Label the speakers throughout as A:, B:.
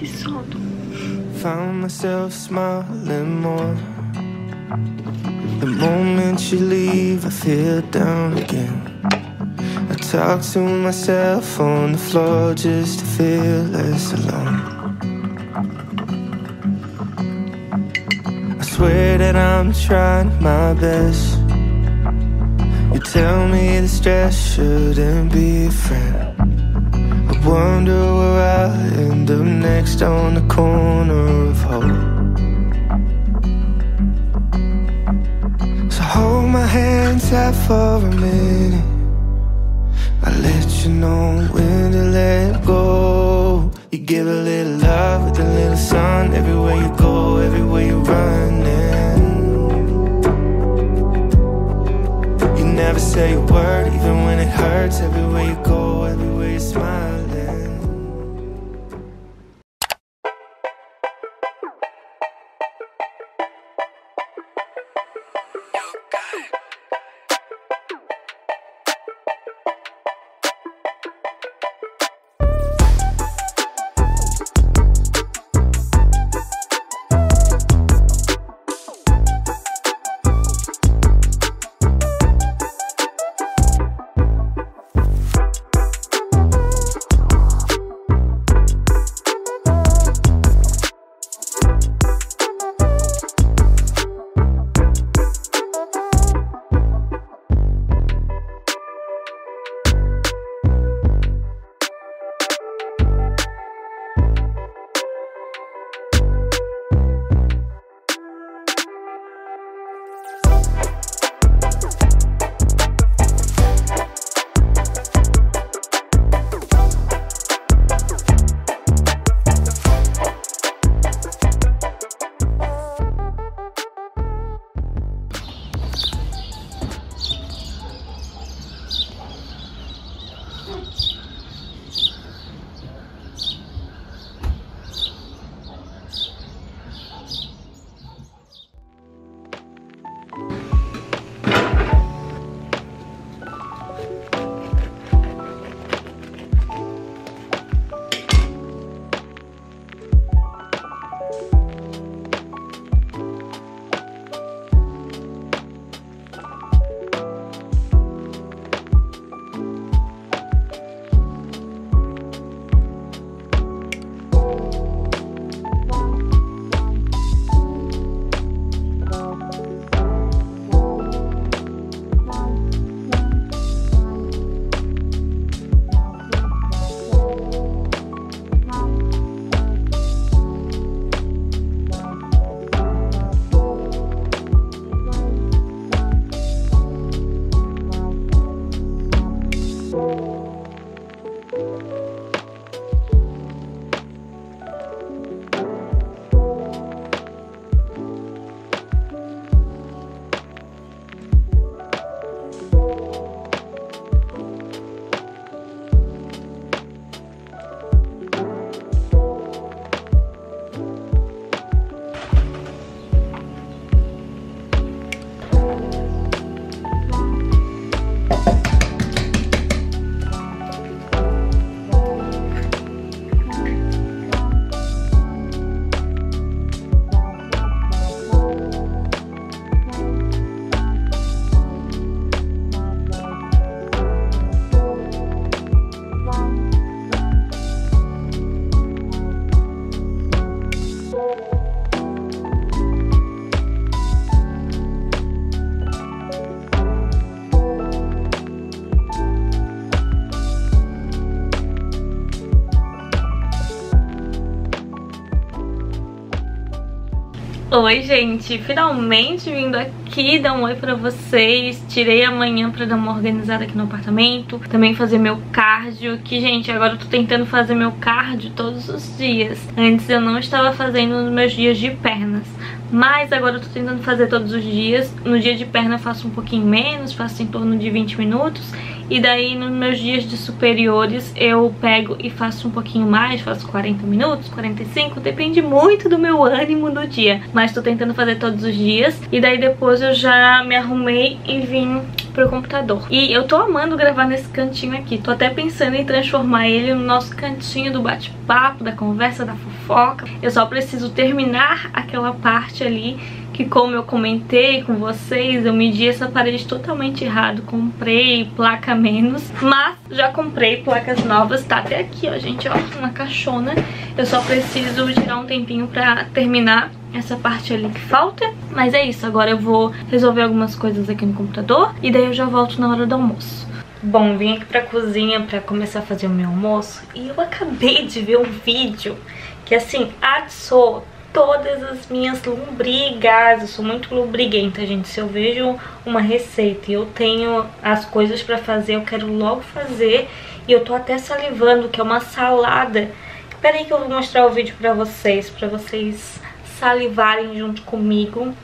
A: Found myself smiling more. The moment you leave, I feel down again. I talk to myself on the floor just to feel less alone. I swear that I'm trying my best. You tell me the stress shouldn't be a friend. I wonder where I'll end up next on the corner of hope. So hold my hand tight for a minute. I let you know when to let go. You give a little love with a little sun everywhere you go, everywhere. You never say a word, even when it hurts. Everywhere you go, everywhere you're smiling.
B: Oi, gente! Finalmente vindo aqui dar um oi pra vocês. Tirei amanhã pra dar uma organizada aqui no apartamento. Também fazer meu cardio, que, gente, agora eu tô tentando fazer meu cardio todos os dias. Antes eu não estava fazendo nos meus dias de pernas. Mas agora eu tô tentando fazer todos os dias. No dia de perna eu faço um pouquinho menos, faço em torno de 20 minutos. E daí nos meus dias de superiores eu pego e faço um pouquinho mais, faço 40 minutos, 45, depende muito do meu ânimo do dia. Mas tô tentando fazer todos os dias. E daí depois eu já me arrumei e vim pro computador. E eu tô amando gravar nesse cantinho aqui. Tô até pensando em transformar ele no nosso cantinho do bate-papo, da conversa, da fofoca. Eu só preciso terminar aquela parte ali que como eu comentei com vocês, eu medi essa parede totalmente errado. Comprei placa menos, mas já comprei placas novas. Tá até aqui, ó, gente, ó, uma caixona. Eu só preciso tirar um tempinho pra terminar essa parte ali que falta. Mas é isso, agora eu vou resolver algumas coisas aqui no computador e daí eu já volto na hora do almoço. Bom, vim aqui pra cozinha pra começar a fazer o meu almoço e eu acabei de ver um vídeo que assim, atiçou todas as minhas lombrigas. Eu sou muito lombriguenta, gente. Se eu vejo uma receita e eu tenho as coisas pra fazer, eu quero logo fazer. E eu tô até salivando, que é uma salada. Espera aí que eu vou mostrar o vídeo pra vocês, pra vocês salivarem junto comigo.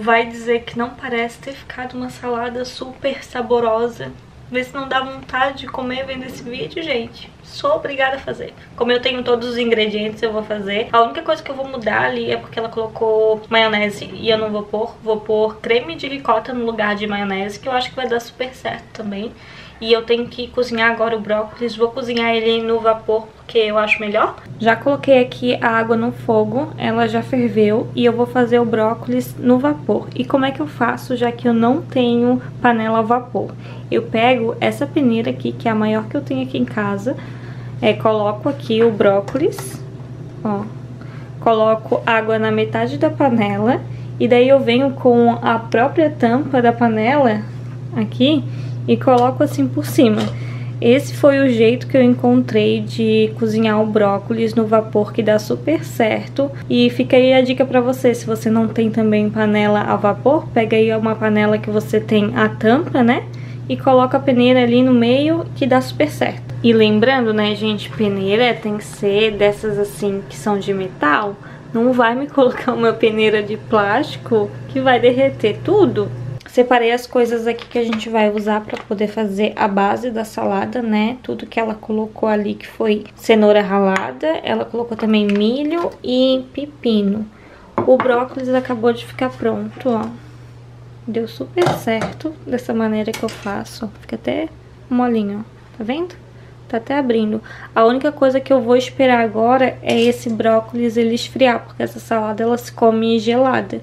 B: Vai dizer que não parece ter ficado uma salada super saborosa. Vê se não dá vontade de comer vendo esse vídeo, gente. Sou obrigada a fazer. Como eu tenho todos os ingredientes, eu vou fazer. A única coisa que eu vou mudar ali é porque ela colocou maionese e eu não vou pôr. Vou pôr creme de ricota no lugar de maionese, que eu acho que vai dar super certo também. E eu tenho que cozinhar agora o brócolis. Vou cozinhar ele no vapor porque eu acho melhor. Já coloquei aqui a água no fogo, ela já ferveu e eu vou fazer o brócolis no vapor. E como é que eu faço, já que eu não tenho panela a vapor? Eu pego essa peneira aqui, que é a maior que eu tenho aqui em casa, é, coloco aqui o brócolis, ó, coloco água na metade da panela e daí eu venho com a própria tampa da panela aqui e coloco assim por cima. Esse foi o jeito que eu encontrei de cozinhar o brócolis no vapor que dá super certo. E fica aí a dica pra você, se você não tem também panela a vapor, pega aí uma panela que você tem a tampa, né? E coloca a peneira ali no meio que dá super certo. E lembrando, né, gente, peneira tem que ser dessas assim que são de metal. Não vai me colocar uma peneira de plástico que vai derreter tudo. Separei as coisas aqui que a gente vai usar para poder fazer a base da salada, né? Tudo que ela colocou ali que foi cenoura ralada, ela colocou também milho e pepino. O brócolis acabou de ficar pronto, ó. Deu super certo dessa maneira que eu faço. Fica até molinho, ó. Tá vendo? Tá até abrindo. A única coisa que eu vou esperar agora é esse brócolis ele esfriar, porque essa salada ela se come gelada.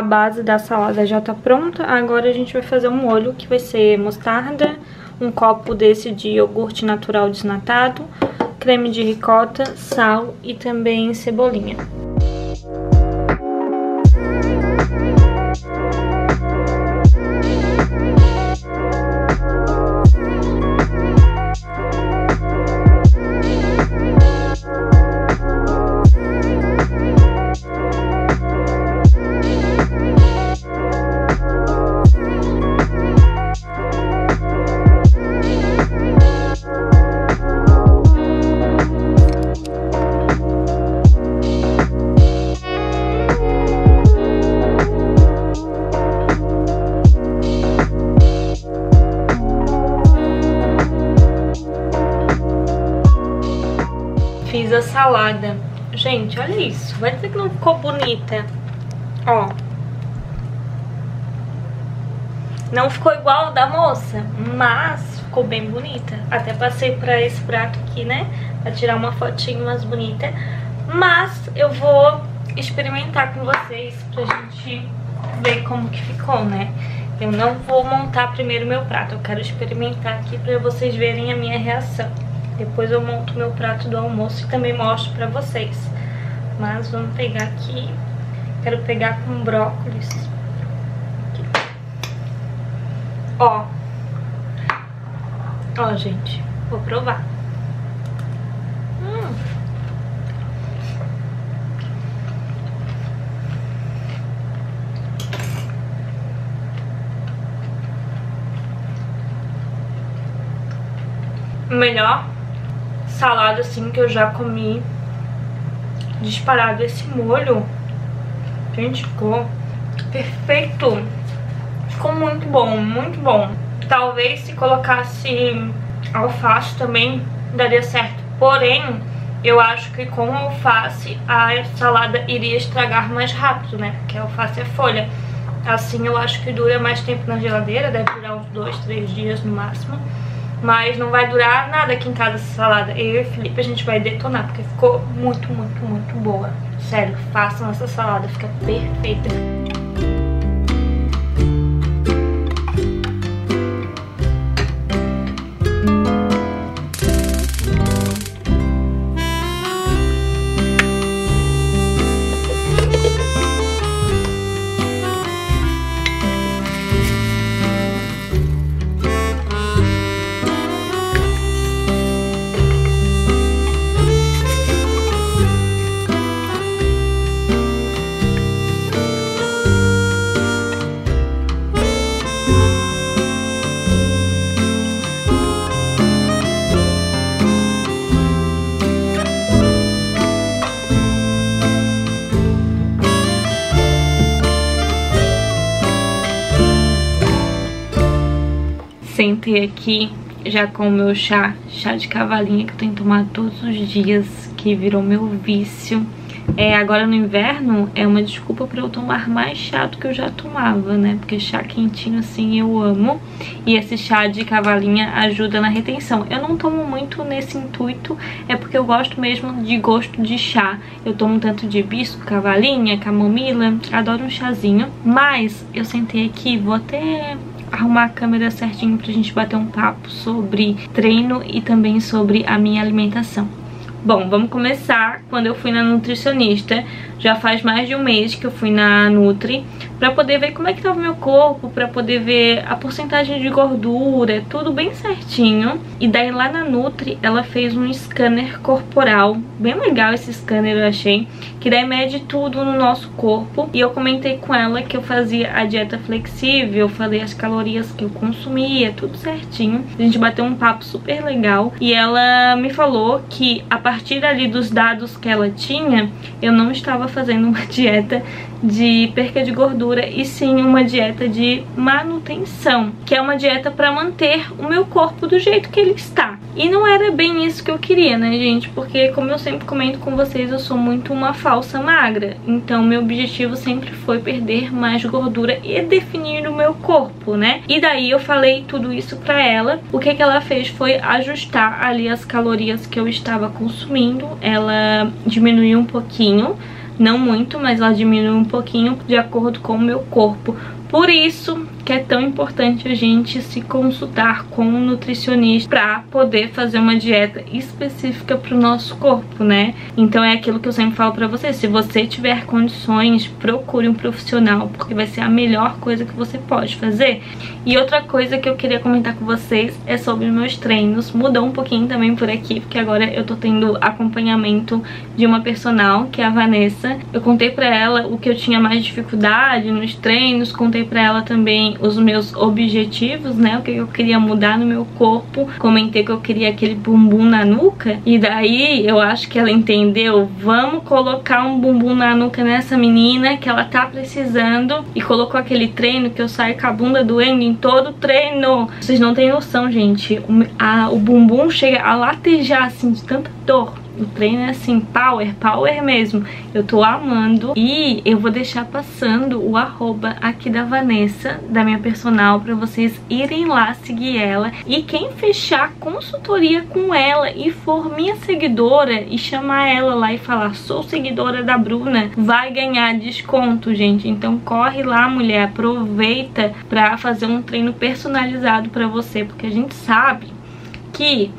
B: A base da salada já tá pronta. Agora a gente vai fazer um molho que vai ser mostarda, um copo desse de iogurte natural desnatado, creme de ricota, sal e também cebolinha. Salada. Gente, olha isso. Vai dizer que não ficou bonita. Ó. Não ficou igual da moça, mas ficou bem bonita. Até passei pra esse prato aqui, né? Pra tirar uma fotinho mais bonita. Mas eu vou experimentar com vocês pra gente ver como que ficou, né? Eu não vou montar primeiro meu prato, eu quero experimentar aqui pra vocês verem a minha reação. Depois eu monto meu prato do almoço e também mostro pra vocês. Mas vamos pegar aqui, quero pegar com brócolis. Aqui. Ó. Ó, gente, vou provar. melhor salada assim que eu já comi disparado esse molho. Gente, ficou perfeito. Ficou muito bom, muito bom. Talvez se colocasse alface também daria certo. Porém, eu acho que com alface a salada iria estragar mais rápido, né? Porque alface é folha. Assim eu acho que dura mais tempo na geladeira, deve durar uns dois, três dias no máximo. Mas não vai durar nada aqui em casa essa salada. Eu e o Felipe a gente vai detonar, porque ficou muito, muito, muito boa. Sério, façam essa salada, fica perfeita. Aqui já com o meu chá, chá de cavalinha que eu tenho tomado todos os dias, que virou meu vício. É, agora no inverno é uma desculpa para eu tomar mais chá do que eu já tomava, né? Porque chá quentinho assim eu amo. E esse chá de cavalinha ajuda na retenção. Eu não tomo muito nesse intuito, é porque eu gosto mesmo de gosto de chá. Eu tomo tanto de hibisco, cavalinha, camomila, adoro um chazinho. Mas eu sentei aqui, vou até arrumar a câmera certinho pra gente bater um papo sobre treino e também sobre a minha alimentação. Bom, vamos começar quando eu fui na nutricionista. Já faz mais de um mês que eu fui na Nutri pra poder ver como é que tava meu corpo, pra poder ver a porcentagem de gordura, tudo bem certinho. E daí lá na Nutri ela fez um scanner corporal, bem legal esse scanner eu achei, que daí mede tudo no nosso corpo. E eu comentei com ela que eu fazia a dieta flexível, falei as calorias que eu consumia, tudo certinho. A gente bateu um papo super legal e ela me falou que a partir ali dos dados que ela tinha, eu não estava fazendo uma dieta de perca de gordura e sim uma dieta de manutenção, que é uma dieta para manter o meu corpo do jeito que ele está. E não era bem isso que eu queria, né, gente? Porque, como eu sempre comento com vocês, eu sou muito uma falsa magra. Então, meu objetivo sempre foi perder mais gordura e definir o meu corpo, né? E daí eu falei tudo isso pra ela. O que, que ela fez foi ajustar ali as calorias que eu estava consumindo. Ela diminuiu um pouquinho não muito, mas ela diminui um pouquinho de acordo com o meu corpo. Por isso que é tão importante a gente se consultar com um nutricionista para poder fazer uma dieta específica para o nosso corpo, né? Então é aquilo que eu sempre falo para você, se você tiver condições, procure um profissional, porque vai ser a melhor coisa que você pode fazer. E outra coisa que eu queria comentar com vocês é sobre meus treinos. Mudou um pouquinho também por aqui, porque agora eu tô tendo acompanhamento de uma personal, que é a Vanessa. Eu contei pra ela o que eu tinha mais dificuldade nos treinos, contei pra ela também os meus objetivos, né? O que eu queria mudar no meu corpo. Comentei que eu queria aquele bumbum na nuca. E daí eu acho que ela entendeu. Vamos colocar um bumbum na nuca nessa menina que ela tá precisando. E colocou aquele treino que eu saio com a bunda doendo em todo treino. Vocês não têm noção, gente. O, a, o bumbum chega a latejar assim de tanta dor O treino é assim, power, power mesmo. Eu tô amando e eu vou deixar passando o arroba aqui da Vanessa, da minha personal, pra vocês irem lá seguir ela. E quem fechar consultoria com ela e for minha seguidora e chamar ela lá e falar sou seguidora da Bruna, vai ganhar desconto, gente. Então corre lá, mulher, aproveita pra fazer um treino personalizado pra você, porque a gente sabe que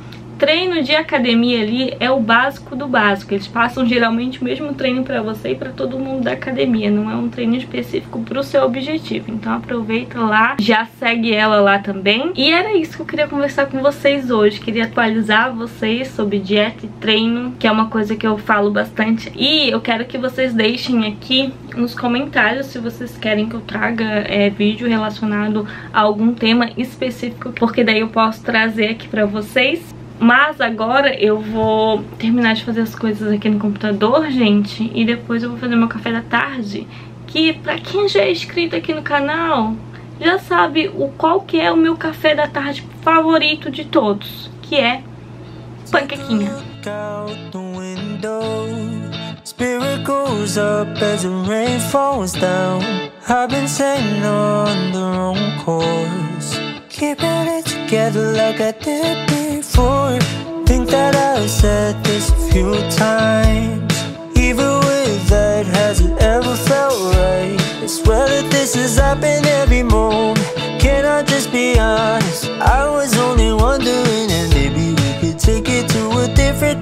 B: treino de academia ali é o básico do básico. Eles passam geralmente o mesmo treino para você e para todo mundo da academia. Não é um treino específico para o seu objetivo. Então aproveita lá, já segue ela lá também. E era isso que eu queria conversar com vocês hoje. Queria atualizar vocês sobre dieta e treino, que é uma coisa que eu falo bastante. E eu quero que vocês deixem aqui nos comentários se vocês querem que eu traga é, vídeo relacionado a algum tema específico, porque daí eu posso trazer aqui pra vocês. Mas agora eu vou terminar de fazer as coisas aqui no computador, gente, e depois eu vou fazer meu café da tarde, que pra quem já é inscrito aqui no canal, já sabe o qual que é o meu café da tarde favorito de todos, que é panquequinha. Spirit goes up as the rain falls down I've been sailing on the wrong course Keeping it together like I did before Think that I've said this a few times Even with that, has it ever felt right? I swear that this has happened every moment Can I just be honest? I was
C: only wondering and maybe we could take it to a different